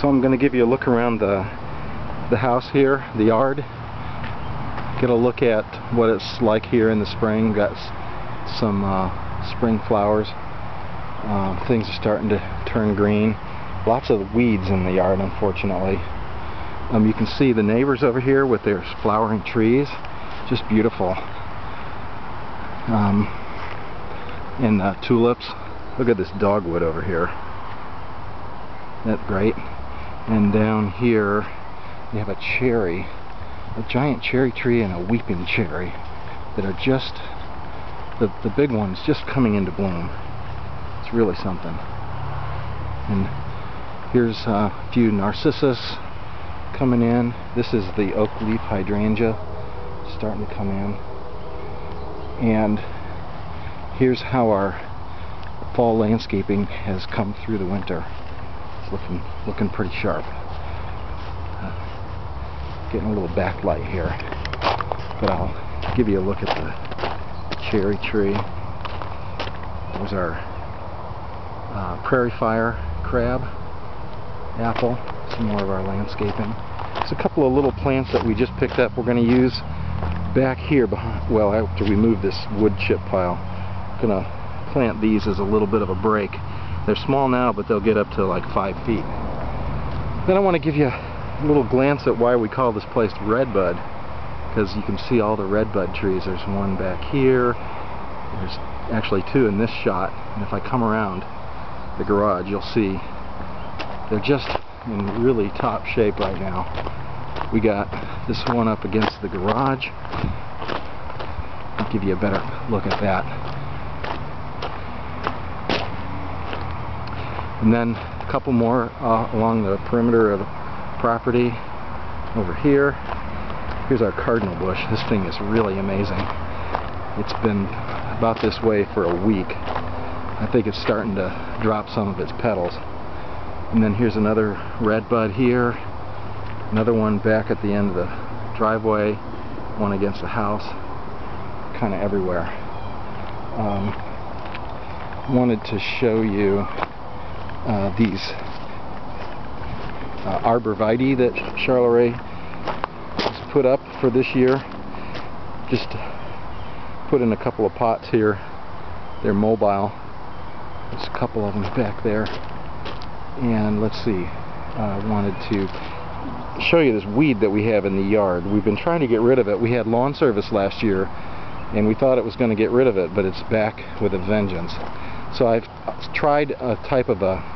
So I'm going to give you a look around the the house here, the yard. Get a look at what it's like here in the spring. Got some uh, spring flowers. Um, things are starting to turn green. Lots of weeds in the yard, unfortunately. Um, you can see the neighbors over here with their flowering trees. Just beautiful. Um, and uh, tulips. Look at this dogwood over here. Isn't that great? And down here we have a cherry, a giant cherry tree and a weeping cherry that are just, the, the big ones just coming into bloom. It's really something. And here's a few narcissus coming in. This is the oak leaf hydrangea starting to come in. And here's how our fall landscaping has come through the winter. It's looking looking pretty sharp. Uh, getting a little backlight here, but I'll give you a look at the cherry tree. There's our uh, prairie fire crab apple. Some more of our landscaping. There's a couple of little plants that we just picked up. We're going to use back here behind. Well, after we move this wood chip pile, I'm gonna plant these as a little bit of a break. They're small now, but they'll get up to like five feet. Then I want to give you a little glance at why we call this place Redbud, because you can see all the redbud trees. There's one back here. There's actually two in this shot, and if I come around the garage, you'll see they're just in really top shape right now. We got this one up against the garage. I'll give you a better look at that. And then a couple more uh, along the perimeter of the property over here. Here's our cardinal bush. This thing is really amazing. It's been about this way for a week. I think it's starting to drop some of its petals. And then here's another red bud here. Another one back at the end of the driveway. One against the house. Kind of everywhere. Um, wanted to show you uh, these uh, arborvitae that Charleroi has put up for this year. Just put in a couple of pots here. They're mobile. There's a couple of them back there. And let's see. I uh, wanted to show you this weed that we have in the yard. We've been trying to get rid of it. We had lawn service last year and we thought it was going to get rid of it, but it's back with a vengeance. So I've tried a type of a